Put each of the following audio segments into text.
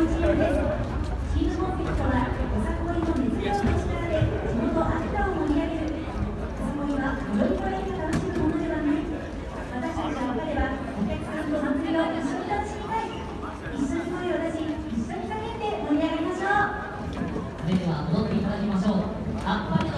の一員ですチームコンセプトはよさこいの熱量の力で地元秋田を盛り上げるよさこいは踊りの演が楽しむものではない私たちが分かればお客さんと祭りを一緒に楽しみたい一緒に声を出し一緒に叫んで盛り上げましょうそれでは踊っていただきましょう。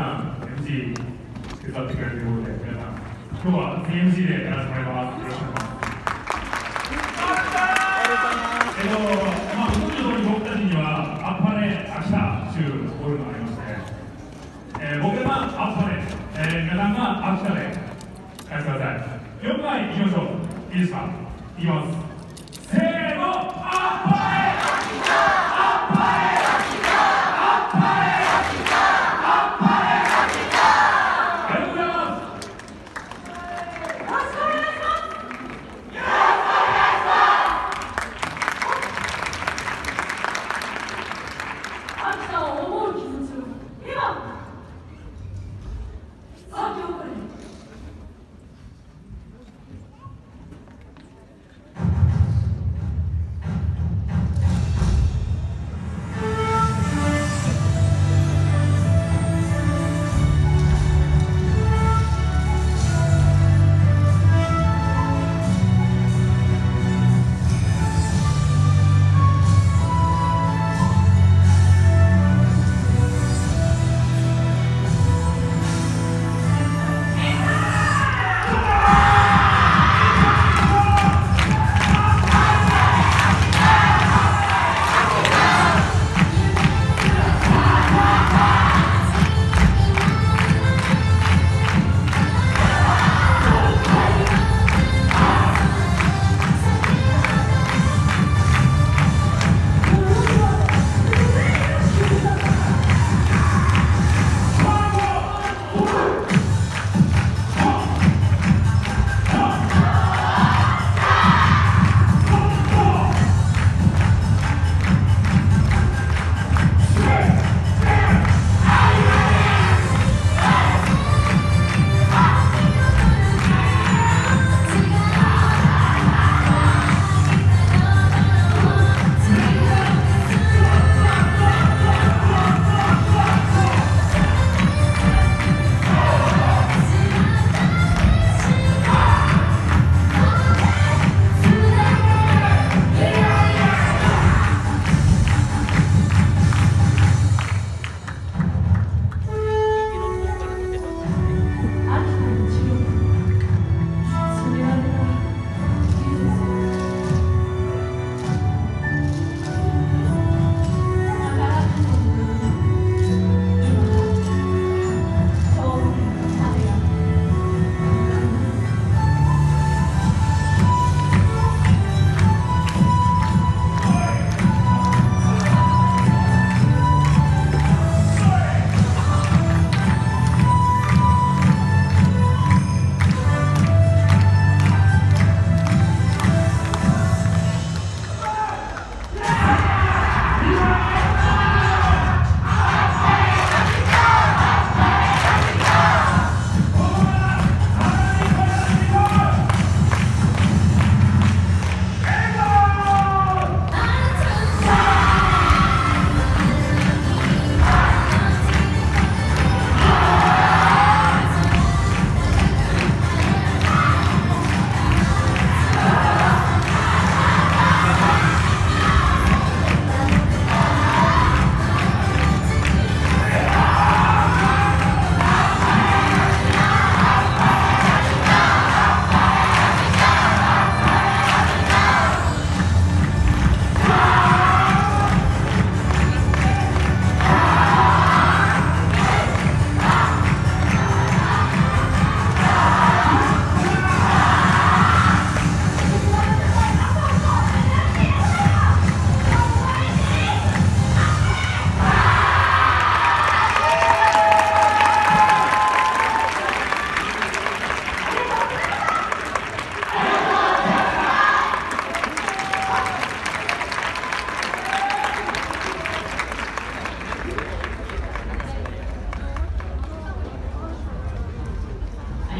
さん、MC 手伝ってくれるということで、皆さん、今日は CMC でやらせてもらいます。よろしくお願いします。えっと、まあ、ご存知の通り僕たちには、あっぱれ秋田というホールがありまして、えー、僕があっぱれ、えー、皆さんが秋田で返してください。4回いきましょう。いいですか？いきます。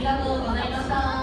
ありがとうございました。